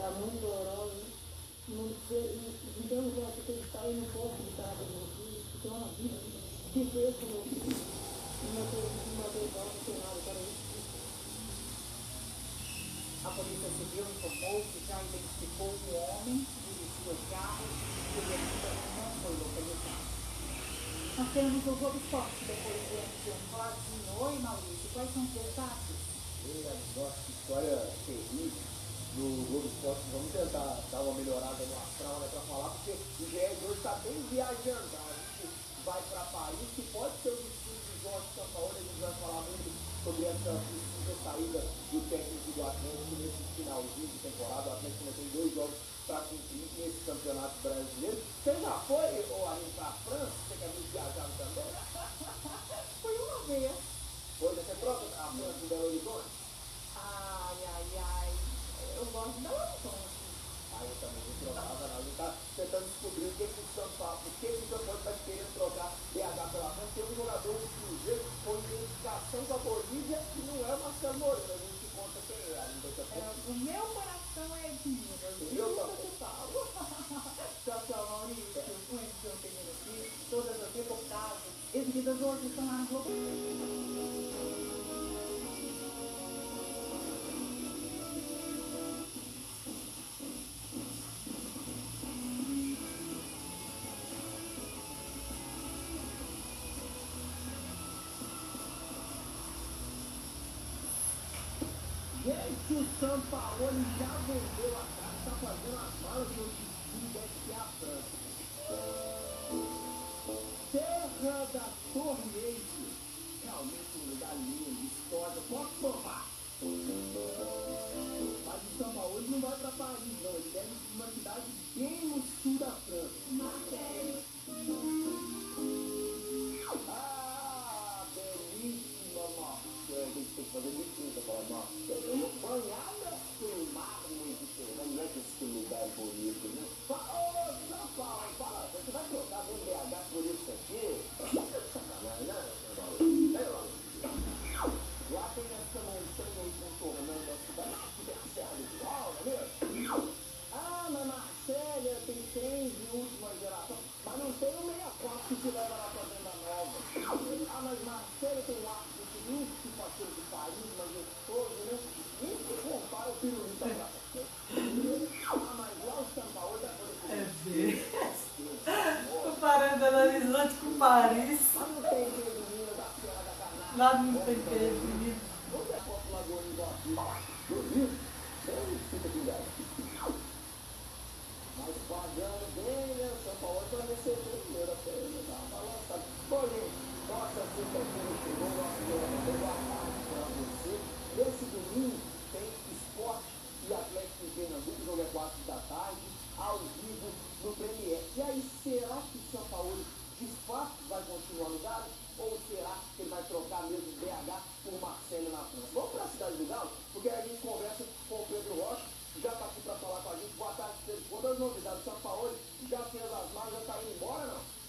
Tá muito dolorosa. Não sei, então eu vou acreditar e não posso acreditar com meu filho, porque é uma vida que fez com meu filho. Uma vez não, não tem nada para isso. A Polícia Civil informou que já identificou o homem que dirigiu o carro e ainda não foi localizado. Nós temos o Globo Esporte, depoimento de um Claudinho. Oi, Maurício, quais são os destaques? Nossa, que história terrível do Globo Esporte. Vamos tentar dar uma melhorada no astral, né, para falar, porque o GE de hoje está bem viajando. A gente vai para Paris, que pode ser o destino de Jorge Sampaoli, a gente vai falar muito sobre essa possível saída do técnico do Atlético nesse finalzinho de temporada. O Atlético ainda tem dois jogos para cumprir nesse campeonato brasileiro. Você já foi, ou a para a França? Você quer muito viajar também? Foi uma vez. Foi, você troca a França em Belo Horizonte? Gosto Belo Horizonte. Aí eu também não trocava nada. Está tentando descobrir o que, que o São Paulo, o que, que o São Paulo está querendo trocar BH pela França. Tem um jogador do Cruzeiro com identificação com a Bolívia que não é o Marcelo Moreno. A gente conta quem é. É, o meu o São Paulo já vendeu a casa, está fazendo as malas time deve ser a França. Terra da Torre Eiffel. Realmente um lugar lindo, histórico, posso provar. Mas o São Paulo não vai para Paris, não. Ele deve ir uma cidade bem no sul da Tem que fazer licença para Marseille. Banhada pelo mar Mediterrâneo. Não é que esse lugar bonito, né? Fala, São Paulo, fala, você vai trocar do BH por isso aqui? Sacanagem, né? Lá. Tem essa montanha aí o 64 que te leva lá Nova. Ah, mas Marcélia tem lá o que passeio de Paris, majestoso, né? Nem se compara o pirulito. Ah, mas lá o É ver. Comparando Belo Horizonte com Paris. Mas não tem aquele da Serra da. Lá não tem tempo, menino. Vamos ver a foto lá do Iguaçu. Do Rio? Tem, fica de gás. Mas pagando bem, né? São Paulo vai receber primeiro a pena, dá uma balançada. Bom, gente, nossa sexta-feira chegou, nosso programa boa tarde para você. Nesse domingo tem esporte e Atlético em Pernambuco, jogo é 4 da tarde, ao vivo no Premier. E aí, será que o São Paulo de fato vai continuar no Galo? Ou será que ele vai trocar mesmo BH por Marcelo na França? Vamos para a cidade do Galo, porque a gente conversa com o Pedro Rocha, já está aqui para falar com a gente. Boa tarde, Pedro. Quantas novidades? São Paulo já fez as malas, já está indo embora, não?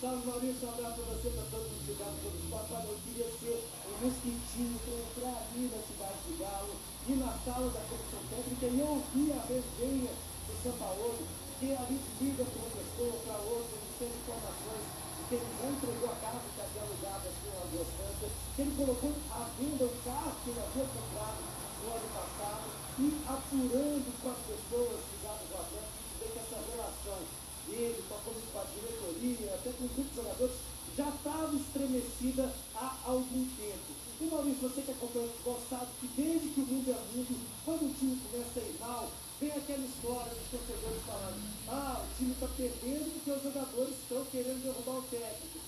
Salve Maurício, um abraço para você, para todos os ligados pelo esporte. Eu queria ser um mosquitinho para entrar ali na cidade de Galo, ir na sala da comissão técnica e ouvir a resenha do São Paulo, que ali liga para uma pessoa, para outra, têm informações de que ele não entregou a casa que havia alugado aqui em Lagoa Santa, que ele colocou à venda o carro que ele havia comprado no ano passado e apurando com as pessoas ligadas ao Atlético, a vê que essa relação dele, com a, com a diretoria, até com os outros jogadores, já estava estremecida há algum tempo. E Maurício, você que acompanha o futebol sabe que desde que o mundo é mundo, quando o time começa a ir mal, vem aquela história dos torcedores falando, ah, o time está perdendo porque os jogadores estão querendo derrubar o técnico.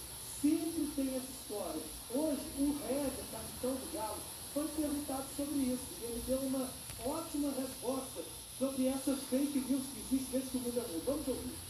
Sempre tem essa história. Hoje, o Reza, capitão do Galo, foi perguntado sobre isso. E ele deu uma ótima resposta sobre essas fake news que existem desde que o mundo é. Vamos ouvir.